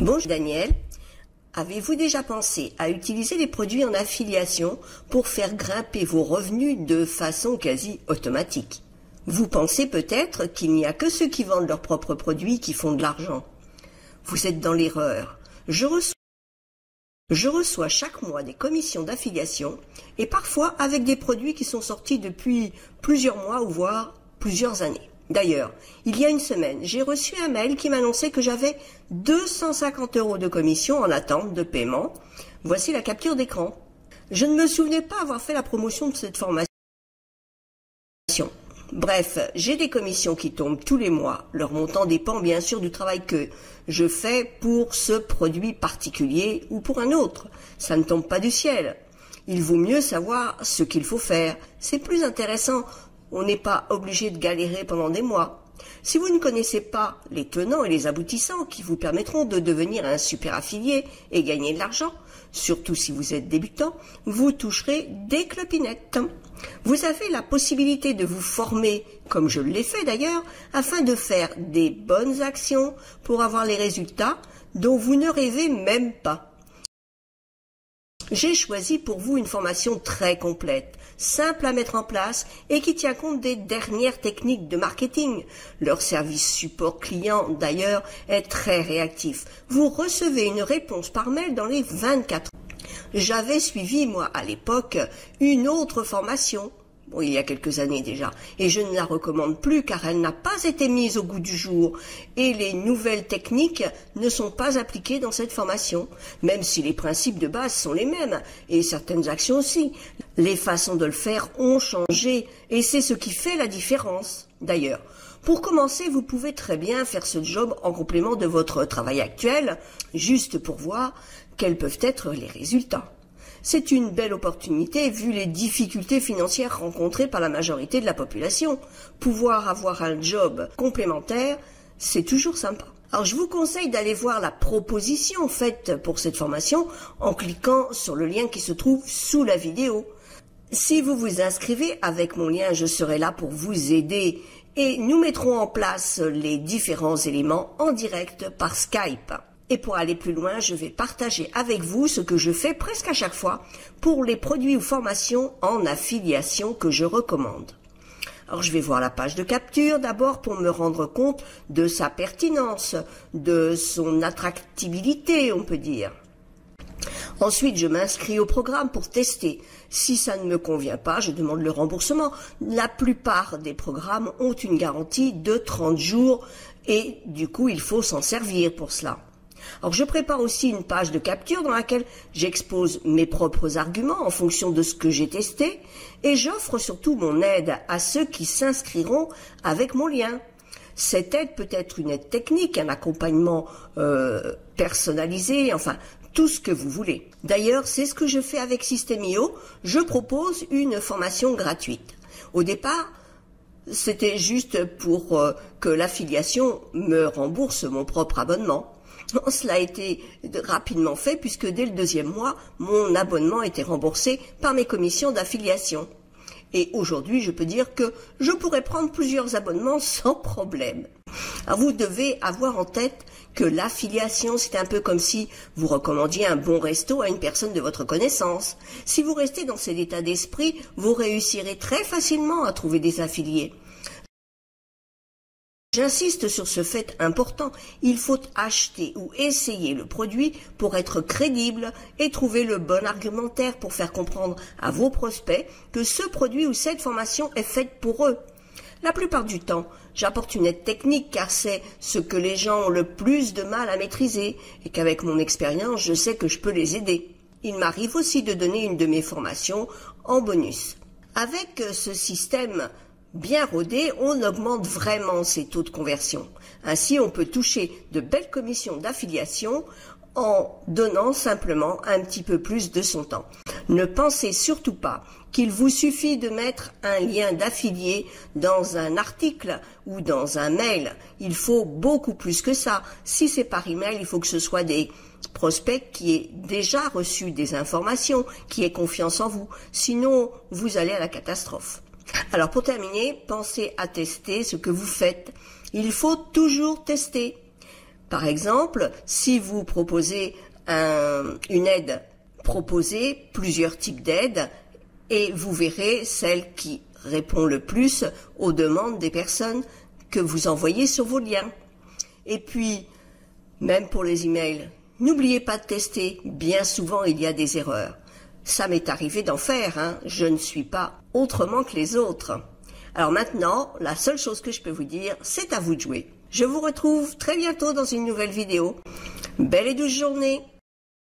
Bonjour Daniel. Avez-vous déjà pensé à utiliser les produits en affiliation pour faire grimper vos revenus de façon quasi automatique? Vous pensez peut-être qu'il n'y a que ceux qui vendent leurs propres produits qui font de l'argent. Vous êtes dans l'erreur. Je reçois je reçois chaque mois des commissions d'affiliation et parfois avec des produits qui sont sortis depuis plusieurs mois ou voire plusieurs années. D'ailleurs, il y a une semaine, j'ai reçu un mail qui m'annonçait que j'avais 250 euros de commission en attente de paiement. Voici la capture d'écran. Je ne me souvenais pas avoir fait la promotion de cette formation. Bref, j'ai des commissions qui tombent tous les mois. Leur montant dépend bien sûr du travail que je fais pour ce produit particulier ou pour un autre. Ça ne tombe pas du ciel. Il vaut mieux savoir ce qu'il faut faire. C'est plus intéressant. On n'est pas obligé de galérer pendant des mois. Si vous ne connaissez pas les tenants et les aboutissants qui vous permettront de devenir un super affilié et gagner de l'argent, surtout si vous êtes débutant, vous toucherez des clopinettes. Vous avez la possibilité de vous former, comme je l'ai fait d'ailleurs, afin de faire des bonnes actions pour avoir les résultats dont vous ne rêvez même pas. J'ai choisi pour vous une formation très complète, simple à mettre en place et qui tient compte des dernières techniques de marketing. Leur service support client, d'ailleurs, est très réactif. Vous recevez une réponse par mail dans les 24 heures. J'avais suivi, moi, à l'époque, une autre formation il y a quelques années déjà, et je ne la recommande plus car elle n'a pas été mise au goût du jour et les nouvelles techniques ne sont pas appliquées dans cette formation, même si les principes de base sont les mêmes et certaines actions aussi. Les façons de le faire ont changé et c'est ce qui fait la différence. D'ailleurs, pour commencer, vous pouvez très bien faire ce job en complément de votre travail actuel, juste pour voir quels peuvent être les résultats. C'est une belle opportunité vu les difficultés financières rencontrées par la majorité de la population. Pouvoir avoir un job complémentaire, c'est toujours sympa. Alors je vous conseille d'aller voir la proposition faite pour cette formation en cliquant sur le lien qui se trouve sous la vidéo. Si vous vous inscrivez avec mon lien, je serai là pour vous aider et nous mettrons en place les différents éléments en direct par Skype. Et pour aller plus loin, je vais partager avec vous ce que je fais presque à chaque fois pour les produits ou formations en affiliation que je recommande. Alors je vais voir la page de capture d'abord pour me rendre compte de sa pertinence, de son attractibilité, on peut dire. Ensuite, je m'inscris au programme pour tester. Si ça ne me convient pas, je demande le remboursement. La plupart des programmes ont une garantie de 30 jours et du coup, il faut s'en servir pour cela. Alors je prépare aussi une page de capture dans laquelle j'expose mes propres arguments en fonction de ce que j'ai testé et j'offre surtout mon aide à ceux qui s'inscriront avec mon lien. Cette aide peut être une aide technique, un accompagnement euh, personnalisé, enfin tout ce que vous voulez. D'ailleurs, c'est ce que je fais avec Systemio. Je propose une formation gratuite. Au départ, c'était juste pour euh, que l'affiliation me rembourse mon propre abonnement. Cela a été rapidement fait puisque dès le deuxième mois, mon abonnement était remboursé par mes commissions d'affiliation. Et aujourd'hui, je peux dire que je pourrais prendre plusieurs abonnements sans problème. vous devez avoir en tête que l'affiliation, c'est un peu comme si vous recommandiez un bon resto à une personne de votre connaissance. Si vous restez dans cet état d'esprit, vous réussirez très facilement à trouver des affiliés. J'insiste sur ce fait important, il faut acheter ou essayer le produit pour être crédible et trouver le bon argumentaire pour faire comprendre à vos prospects que ce produit ou cette formation est faite pour eux. La plupart du temps, j'apporte une aide technique car c'est ce que les gens ont le plus de mal à maîtriser et qu'avec mon expérience, je sais que je peux les aider. Il m'arrive aussi de donner une de mes formations en bonus. Avec ce système bien rodé, on augmente vraiment ses taux de conversion. Ainsi, on peut toucher de belles commissions d'affiliation en donnant simplement un petit peu plus de son temps. Ne pensez surtout pas qu'il vous suffit de mettre un lien d'affilié dans un article ou dans un mail. Il faut beaucoup plus que ça. Si c'est par email, il faut que ce soit des prospects qui aient déjà reçu des informations, qui aient confiance en vous. Sinon, vous allez à la catastrophe. Alors pour terminer, pensez à tester ce que vous faites. Il faut toujours tester. Par exemple, si vous proposez une aide, proposez plusieurs types d'aides et vous verrez celle qui répond le plus aux demandes des personnes que vous envoyez sur vos liens. Et puis, même pour les emails, n'oubliez pas de tester. Bien souvent, il y a des erreurs. Ça m'est arrivé d'en faire. Hein. Je ne suis pas autrement que les autres. Alors maintenant, la seule chose que je peux vous dire, c'est à vous de jouer. Je vous retrouve très bientôt dans une nouvelle vidéo. Belle et douce journée